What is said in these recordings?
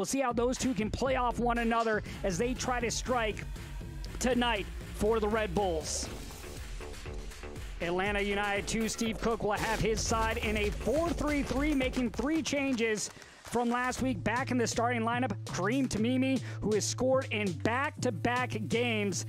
We'll see how those two can play off one another as they try to strike tonight for the Red Bulls. Atlanta United 2, Steve Cook will have his side in a 4 3 3, making three changes from last week back in the starting lineup. Kareem Tamimi, who has scored in back to back games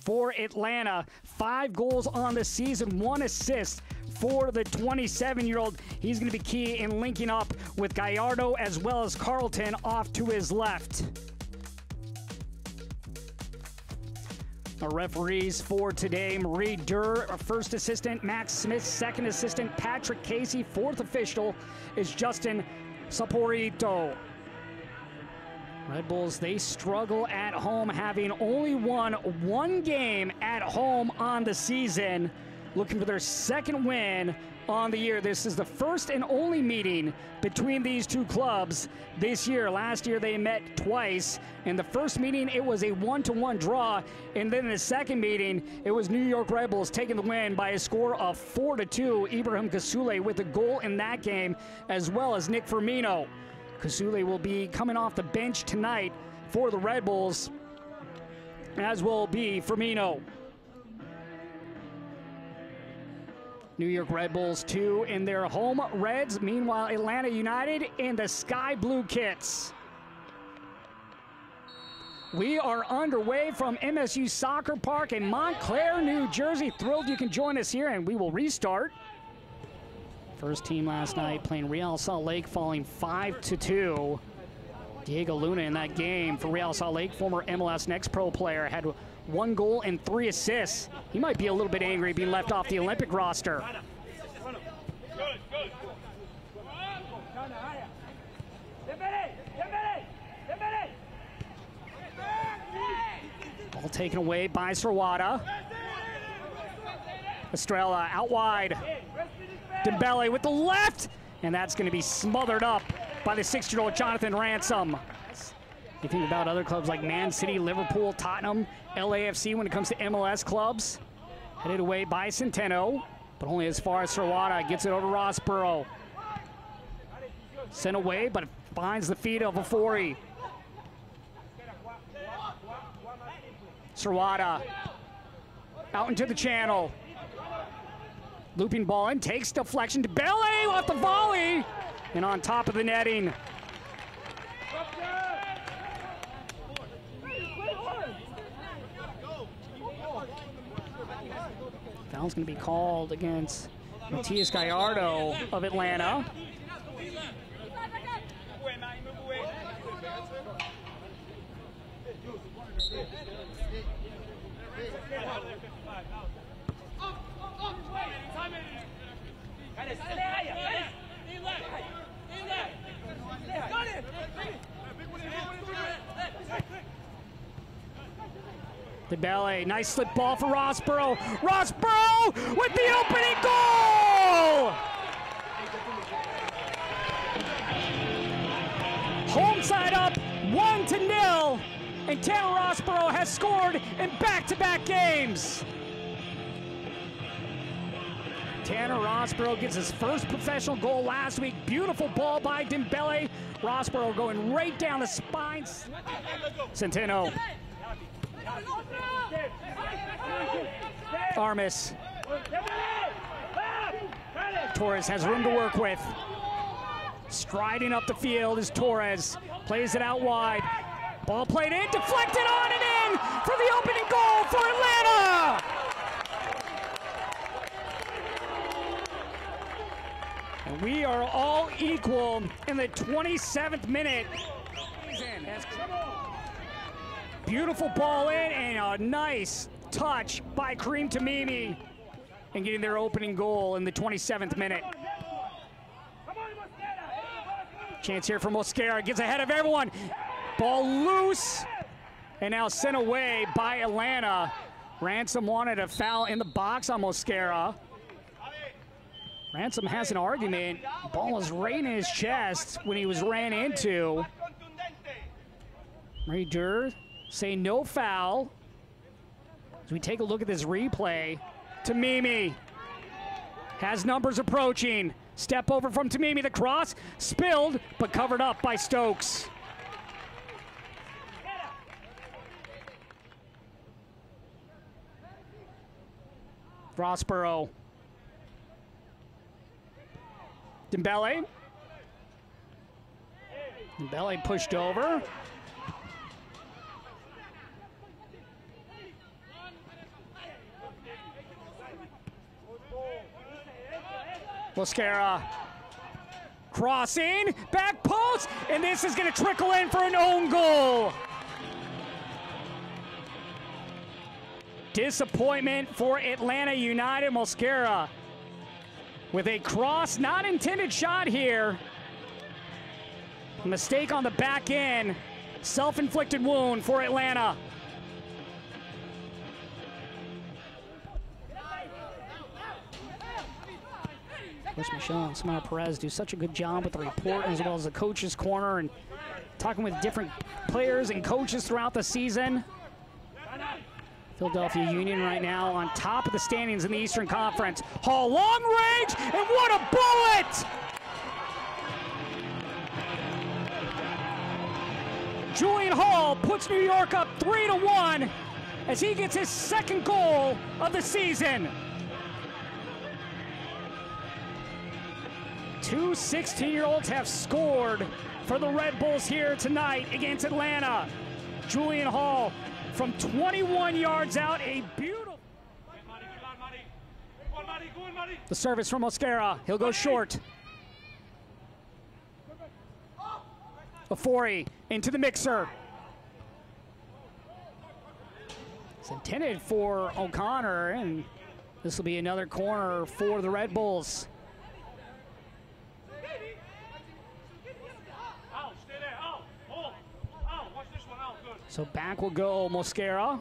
for Atlanta. Five goals on the season, one assist for the 27 year old. He's going to be key in linking up with Gallardo as well as Carlton off to his left. The referees for today Marie Durr, first assistant, Max Smith, second assistant, Patrick Casey, fourth official is Justin Saporito. Red Bulls, they struggle at home, having only won one game at home on the season, looking for their second win on the year. This is the first and only meeting between these two clubs this year. Last year they met twice. In the first meeting, it was a one to one draw. And then in the second meeting, it was New York Red Bulls taking the win by a score of 4 to 2. Ibrahim Kasule with a goal in that game, as well as Nick Firmino. Kasule will be coming off the bench tonight for the Red Bulls, as will be Firmino. New York Red Bulls 2 in their home Reds. Meanwhile, Atlanta United in the sky blue kits. We are underway from MSU Soccer Park in Montclair, New Jersey. Thrilled you can join us here, and we will restart. First team last night playing Real Salt Lake, falling 5 to 2. Diego Luna in that game for Real Salt Lake, former MLS Next Pro player, had one goal and three assists. He might be a little bit angry being left off the Olympic roster. Ball taken away by Srawada. Estrella out wide. Dembele with the left, and that's going to be smothered up by the six-year-old Jonathan Ransom. You think about other clubs like Man City, Liverpool, Tottenham, LAFC when it comes to MLS clubs. Headed away by Centeno, but only as far as Srawada gets it over Rossborough. Sent away, but finds the feet of Ofori. Srawada out into the channel. Looping ball in, takes deflection to Belly off the volley, and on top of the netting. Foul's going to be called against Matias Gallardo of Atlanta. Dembele, nice slip ball for Rossborough. Rossborough with the opening goal! Home side up, one to nil, and Tanner Rossborough has scored in back-to-back games. Tanner Rossborough gets his first professional goal last week. Beautiful ball by Dembele. Rossborough going right down the spine. Centeno. Armas. Torres has room to work with. Striding up the field is Torres. Plays it out wide. Ball played in, deflected on and in for the opening goal for Atlanta. And we are all equal in the 27th minute. Beautiful ball in and a nice touch by Kareem Tamimi and getting their opening goal in the 27th minute. Chance here for Mosquera. Gets ahead of everyone. Ball loose. And now sent away by Atlanta. Ransom wanted a foul in the box on Mosquera. Ransom has an argument. Ball was right in his chest when he was ran into. Marie Durr say no foul. As we take a look at this replay, Tamimi has numbers approaching. Step over from Tamimi, the cross spilled, but covered up by Stokes. Rossborough. Dembele. Dembele pushed over. Mosquera crossing, back post, and this is going to trickle in for an own goal. Disappointment for Atlanta United. Mosquera with a cross, not intended shot here. Mistake on the back end. Self-inflicted wound for Atlanta. Coach Michelle and Samara Perez do such a good job with the report as well as the coaches' corner and talking with different players and coaches throughout the season. Philadelphia Union right now on top of the standings in the Eastern Conference. Hall long range, and what a bullet! Julian Hall puts New York up 3 to 1 as he gets his second goal of the season. Two 16-year-olds have scored for the Red Bulls here tonight against Atlanta. Julian Hall from 21 yards out, a beautiful. The service from Mosquera. He'll go short. Ofori into the mixer. It's intended for O'Connor, and this will be another corner for the Red Bulls. So back will go Mosquera.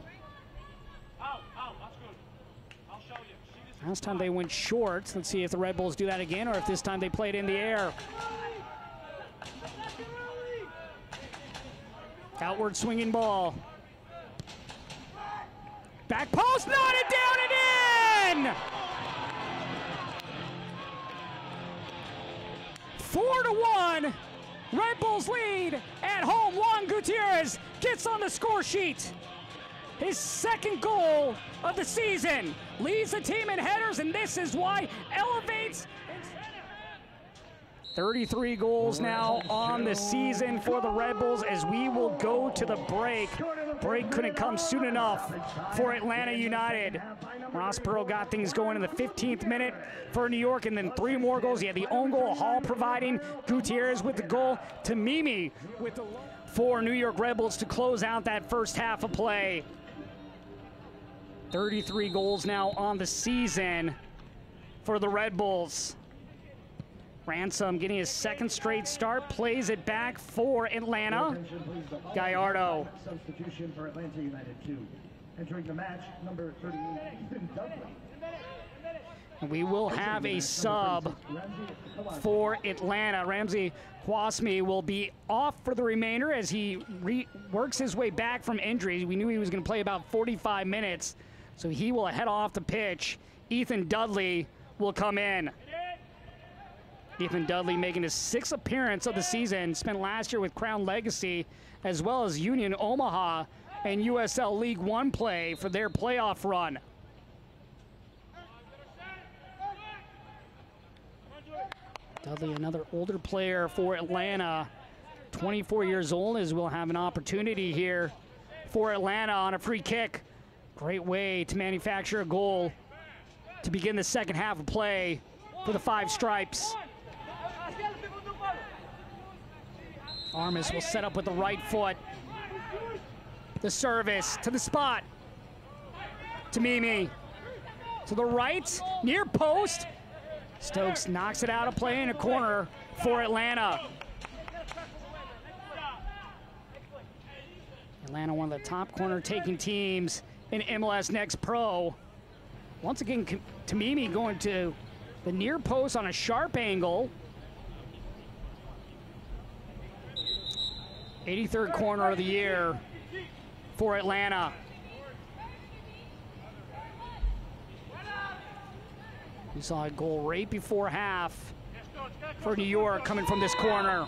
Last time they went short. Let's see if the Red Bulls do that again or if this time they play it in the air. Outward swinging ball. Back post, knotted down and in! Four to one. Red Bulls lead at home. Juan Gutierrez gets on the score sheet. His second goal of the season leads the team in headers, and this is why elevates. 33 goals now on the season for the Red Bulls as we will go to the break. Break couldn't come soon enough for Atlanta United. Rossborough got things going in the 15th minute for New York, and then three more goals. He had the own goal, Hall providing, Gutierrez with the goal, Tamimi with the for New York Red Bulls to close out that first half of play. 33 goals now on the season for the Red Bulls. Ransom getting his second straight start, plays it back for Atlanta. Gallardo. Substitution for Atlanta United 2. Entering the match, number 38, Ethan Dudley. We will have a sub for Atlanta. Ramsey Kwasmi will be off for the remainder as he works his way back from injury. We knew he was going to play about 45 minutes, so he will head off the pitch. Ethan Dudley will come in. Ethan Dudley making his sixth appearance of the season, spent last year with Crown Legacy as well as Union Omaha and USL League One play for their playoff run. Dudley, another older player for Atlanta, 24 years old, as we'll have an opportunity here for Atlanta on a free kick. Great way to manufacture a goal to begin the second half of play for the Five Stripes. Armas will set up with the right foot. The service to the spot. Tamimi. To the right, near post. Stokes knocks it out of play in a corner for Atlanta. Atlanta, one of the top corner taking teams in MLS Next Pro. Once again, Tamimi going to the near post on a sharp angle. 83rd corner of the year for Atlanta. We saw a goal right before half for New York coming from this corner.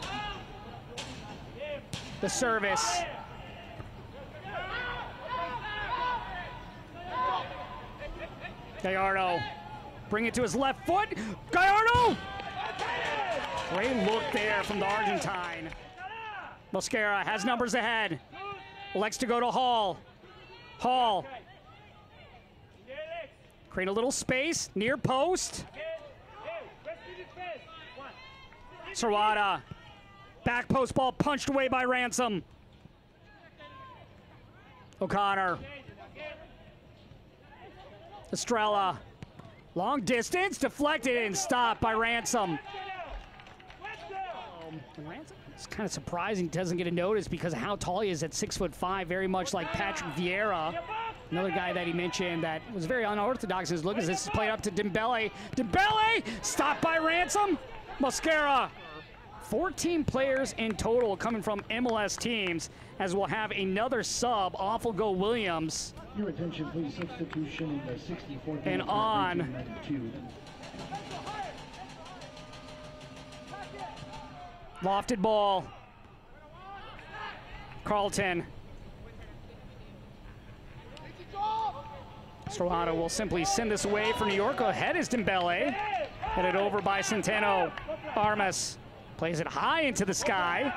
The service. Gallardo, bring it to his left foot. Gallardo! Great look there from the Argentine. Mosquera has numbers ahead. Elects to go to Hall. Hall. Create a little space, near post. Serrata. Back post ball punched away by Ransom. O'Connor. Estrella. Long distance, deflected and stopped by Ransom. Ransom it's kind of surprising he doesn't get a notice because of how tall he is at six foot five, very much like Patrick Vieira. Another guy that he mentioned that was very unorthodox in his look as this is played up to Dembele. Dembele stopped by Ransom. Mosquera 14 players in total coming from MLS teams, as we'll have another sub. Off will go Williams. Your attention, please. Substitution in the 64th And on. 1992. Lofted ball. Carlton. Serrano will simply send this away for New York. Ahead is Dembele. Headed over by Centeno. Armas plays it high into the sky.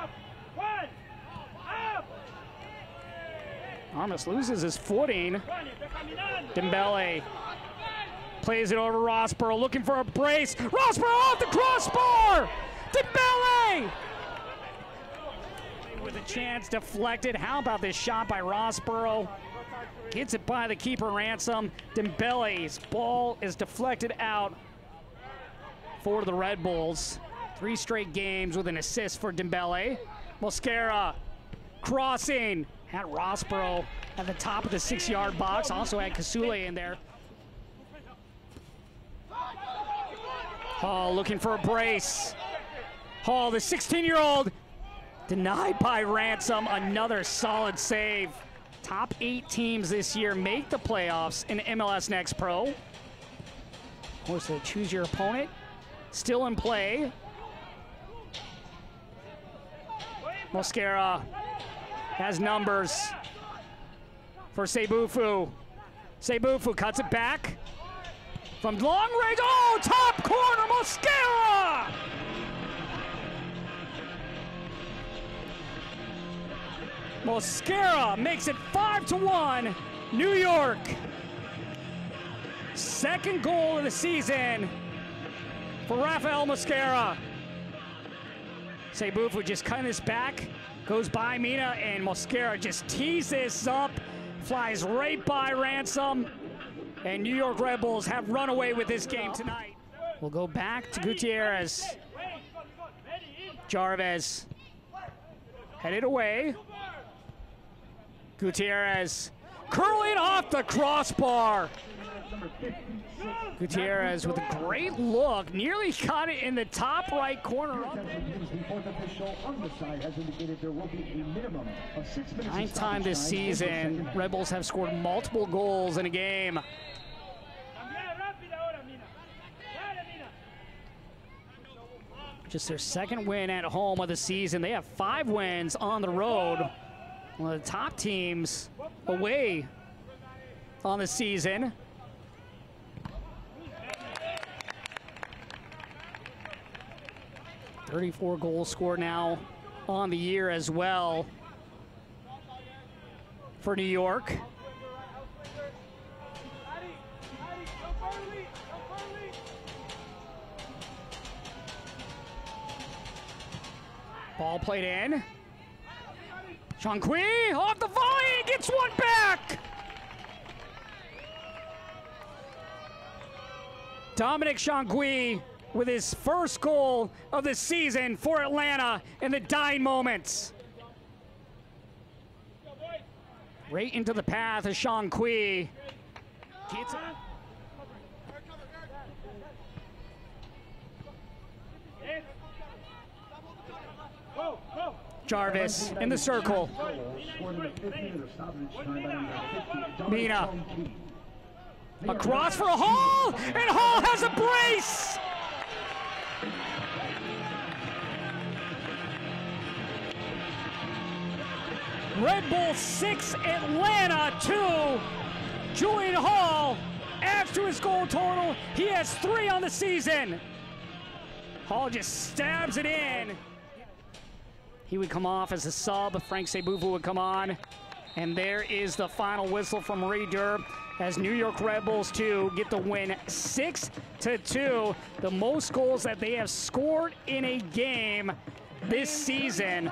Armas loses his footing. Dembele plays it over Rossborough, looking for a brace. Rossborough off the crossbar! Dembele! With a chance deflected. How about this shot by Rossborough? Gets it by the keeper Ransom. Dembele's ball is deflected out for the Red Bulls. Three straight games with an assist for Dembele. Mosquera crossing. at Rossborough at the top of the six-yard box. Also had Kasule in there. Hall looking for a brace. Hall, the 16-year-old, denied by Ransom. Another solid save. Top eight teams this year make the playoffs in MLS Next Pro. Of course, they choose your opponent. Still in play. Mosquera has numbers for Sebufu. Sebufu cuts it back from long range. Oh, top corner, Mosquera! Mosquera makes it five to one. New York. Second goal of the season for Rafael Mosquera. Sebufu just cut this back, goes by Mina, and Mosquera just tees this up, flies right by Ransom, and New York Red Bulls have run away with this game tonight. We'll go back to Gutierrez. Jarvis headed away. Gutierrez curling off the crossbar. Gutierrez with a great look, nearly caught it in the top right corner. Ninth time this season, Red Bulls have scored multiple goals in a game. Just their second win at home of the season. They have five wins on the road. One of the top teams away on the season. Thirty-four goals scored now on the year as well for New York. Ball played in. Sean Kui off the volley, gets one back. Dominic Shankui with his first goal of the season for Atlanta in the dying moments. Right into the path of Sean Kui. Gets it. Jarvis in the circle. goal scored in the fifth minute of stoppage time by number 50, Mina. Across for a Hall, and Hall has a brace. Red Bull 6, Atlanta 2. Julian Hall adds to his goal total. He has three on the season. Hall just stabs it in. He would come off as a sub. Frank Sebufu would come on. And there is the final whistle from Reed Durr as New York Red Bulls 2 get the win 6 to 2, the most goals that they have scored in a game this season.